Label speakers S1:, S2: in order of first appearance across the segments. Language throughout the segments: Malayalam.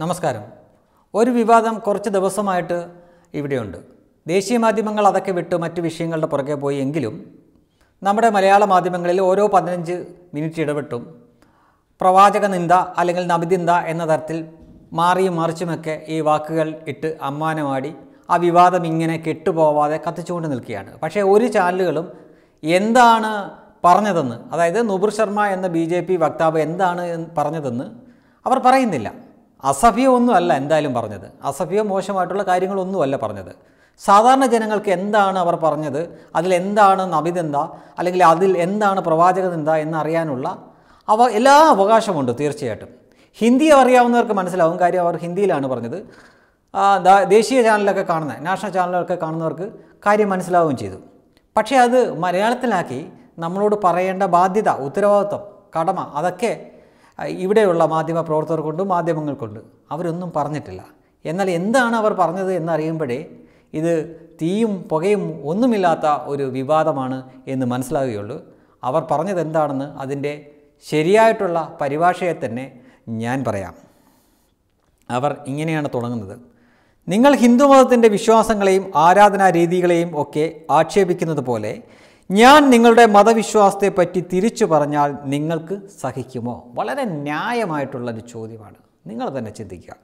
S1: നമസ്കാരം. ഒരു വിവാദം കുറച്ച് ദിവസമായിട്ട് ഇവിടെയുണ്ട്. ദേശീയ മാധ്യമങ്ങൾ അതൊക്കെ വിട്ട് മറ്റു വിഷയങ്ങളുടെ പുറകെ പോയി എങ്കിലും നമ്മുടെ മലയാള മാധ്യമങ്ങളിൽ ഓരോ പതിനഞ്ച് മിനിറ്റ് ഇടപെട്ടും പ്രവാചക നിന്ദ അല്ലെങ്കിൽ നബിനിന്ദ എന്ന തരത്തിൽ മാറിയും മറിച്ചുമൊക്കെ ഈ വാക്കുകൾ ഇട്ട് അമ്മാനമാടി ആ വിവാദം ഇങ്ങനെ കെട്ടുപോവാതെ കത്തിച്ചുകൊണ്ട് നിൽക്കുകയാണ്. പക്ഷേ ഒരു ചാനലുകളും എന്താണ് പറഞ്ഞതെന്ന് അതായത് നുബുർ ശർമ്മ എന്ന ബി വക്താവ് എന്താണ് പറഞ്ഞതെന്ന് അവർ പറയുന്നില്ല. അസഭ്യമൊന്നും അല്ല എന്തായാലും പറഞ്ഞത്. അസഭ്യം മോശമായിട്ടുള്ള കാര്യങ്ങളൊന്നുമല്ല പറഞ്ഞത്. സാധാരണ ജനങ്ങൾക്ക് എന്താണ് അവർ പറഞ്ഞത്? അതിലെന്താണ് നബിതെന്ത? അല്ലെങ്കിൽ അതിൽ എന്താണ് പ്രവാചക നിന്ദ എന്നറിയാനുള്ള അവ എല്ലാ അവകാശമുണ്ട് തീർച്ചയായിട്ടും. ഹിന്ദി അറിയാവുന്നവർക്ക് മനസ്സിലാവും കാര്യം അവർ ഹിന്ദിയിലാണ് പറഞ്ഞത്. ദേശീയ ചാനലൊക്കെ കാണുന്ന നാഷണൽ ചാനലൊക്കെ കാണുന്നവർക്ക് കാര്യം മനസ്സിലാവുകയും ചെയ്തു. പക്ഷേ അത് മലയാളത്തിലാക്കി നമ്മളോട് പറയേണ്ട ബാധ്യത ഉത്തരവാദിത്വം കടമ അതൊക്കെ ഇവിടെയുള്ള മാധ്യമ പ്രവർത്തകർക്കുണ്ട് മാധ്യമങ്ങൾക്കുണ്ട് മാധ്യമങ്ങൾ കൊണ്ട് അവരൊന്നും പറഞ്ഞിട്ടില്ല. എന്നാൽ എന്താണ് അവർ പറഞ്ഞത് എന്നറിയുമ്പോഴേ ഇത് തീയും പുകയും ഒന്നുമില്ലാത്ത ഒരു വിവാദമാണ് എന്ന് മനസ്സിലാവുകയുള്ളൂ. അവർ പറഞ്ഞത് എന്താണെന്ന് അതിന്റെ ശരിയായിട്ടുള്ള പരിഭാഷയെ തന്നെ ഞാൻ പറയാം. അവർ ഇങ്ങനെയാണ് തുടങ്ങുന്നത്. നിങ്ങൾ ഹിന്ദുമതത്തിന്റെ വിശ്വാസങ്ങളെയും ആരാധനാ രീതികളെയും ഒക്കെ ആക്ഷേപിക്കുന്നത് പോലെ ഞാൻ നിങ്ങളുടെ മതവിശ്വാസത്തെപ്പറ്റി തിരിച്ചു പറഞ്ഞാൽ നിങ്ങൾക്ക് സഹിക്കുമോ? വളരെ ന്യായമായിട്ടുള്ളൊരു ചോദ്യമാണ്. നിങ്ങൾ തന്നെ ചിന്തിക്കുക.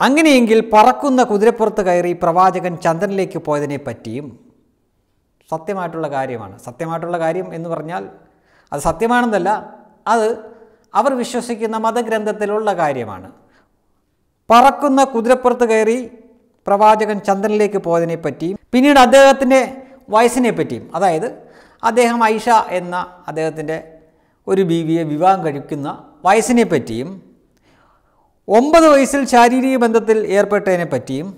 S1: അങ്ങനെയെങ്കിൽ പറക്കുന്ന കുതിരപ്പുറത്ത് കയറി പ്രവാചകൻ ചന്ദ്രനിലേക്ക് പോയതിനെ പറ്റിയും സത്യമായിട്ടുള്ള കാര്യമാണ്. സത്യമായിട്ടുള്ള കാര്യം എന്ന് പറഞ്ഞാൽ അത് സത്യമാണെന്നല്ല അത് അവർ വിശ്വസിക്കുന്ന മതഗ്രന്ഥത്തിലുള്ള കാര്യമാണ്. പറക്കുന്ന കുതിരപ്പുറത്ത് കയറി പ്രവാചകൻ ചന്ദ്രനിലേക്ക് പോയതിനെ പറ്റിയും പിന്നീട് അദ്ദേഹത്തിന്റെ വയസ്സിനെ പറ്റിയും അതായത് അദ്ദേഹം ഐഷ എന്ന അദ്ദേഹത്തിന്റെ ഒരു ബീവിയെ വിവാഹം കഴിക്കുന്ന വയസ്സിനെ പറ്റിയും ഒമ്പത് വയസ്സിൽ ശാരീരിക ബന്ധത്തിൽ ഏർപ്പെട്ടതിനെ പറ്റിയും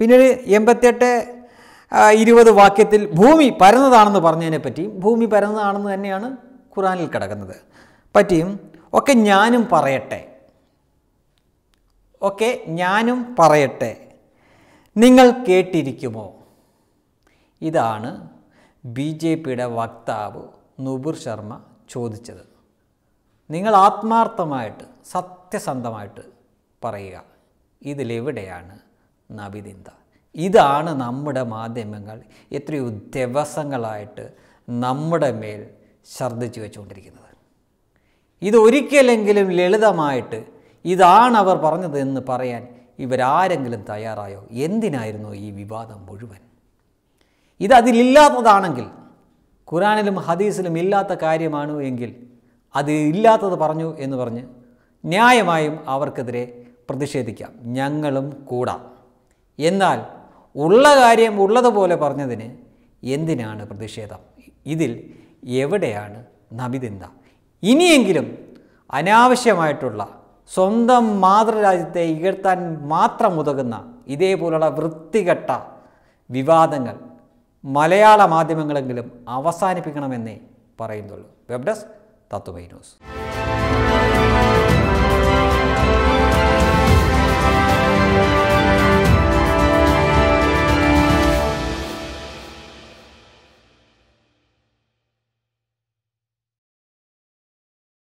S1: പിന്നീട് എൺപത്തെട്ട് ആ, ഇരുപത് വാക്യത്തിൽ ഭൂമി പരന്നതാണെന്ന് പറഞ്ഞതിനെ പറ്റിയും ഭൂമി പരന്നതാണെന്ന് തന്നെയാണ് ഖുറാനിൽ കിടക്കുന്നത്. പറ്റിയും ഒക്കെ ഞാനും പറയട്ടെ. ഒക്കെ ഞാനും പറയട്ടെ. നിങ്ങൾ കേട്ടിരിക്കുമോ? ഇതാണ് ബി ജെ പിയുടെ വക്താവ് നുബുർ ശർമ്മ ചോദിച്ചത്. നിങ്ങൾ ആത്മാർത്ഥമായിട്ട് സത്യസന്ധമായിട്ട് പറയുക ഇതിലെവിടെയാണ് നബിദിന്ത ഇതാണ് നമ്മുടെ മാധ്യമങ്ങൾ എത്രയോ ദിവസങ്ങളായിട്ട് നമ്മുടെ മേൽ ഛർദ്ദിച്ചു വെച്ചുകൊണ്ടിരിക്കുന്നത്. ഇത് ഒരിക്കലെങ്കിലും ലളിതമായിട്ട് ഇതാണ് അവർ പറഞ്ഞത് എന്ന് പറയാൻ ഇവരാരെങ്കിലും തയ്യാറായോ? എന്തിനായിരുന്നു ഈ വിവാദം മുഴുവൻ? ഇത് അതിലില്ലാത്തതാണെങ്കിൽ ഖുറാനിലും ഹദീസിലും ഇല്ലാത്ത കാര്യമാണ് എങ്കിൽ അത് ഇല്ലാത്തത് പറഞ്ഞു എന്ന് പറഞ്ഞ് ന്യായമായും അവർക്കെതിരെ പ്രതിഷേധിക്കാം. ഞങ്ങളും കൂടാം. എന്നാൽ ഉള്ള കാര്യം ഉള്ളതുപോലെ പറഞ്ഞതിന് എന്തിനാണ് പ്രതിഷേധം? ഇതിൽ എവിടെയാണ് നബിദിന്ത ഇനിയെങ്കിലും അനാവശ്യമായിട്ടുള്ള സ്വന്തം മാതൃരാജ്യത്തെ ഇകഴ്ത്താൻ മാത്രം ഉതകുന്ന ഇതേപോലുള്ള വൃത്തികെട്ട വിവാദങ്ങൾ മലയാള മാധ്യമങ്ങളെങ്കിലും അവസാനിപ്പിക്കണമെന്നേ പറയുന്നുള്ളൂ. വെബ് ഡെസ്ക് തത്വമൈ ന്യൂസ്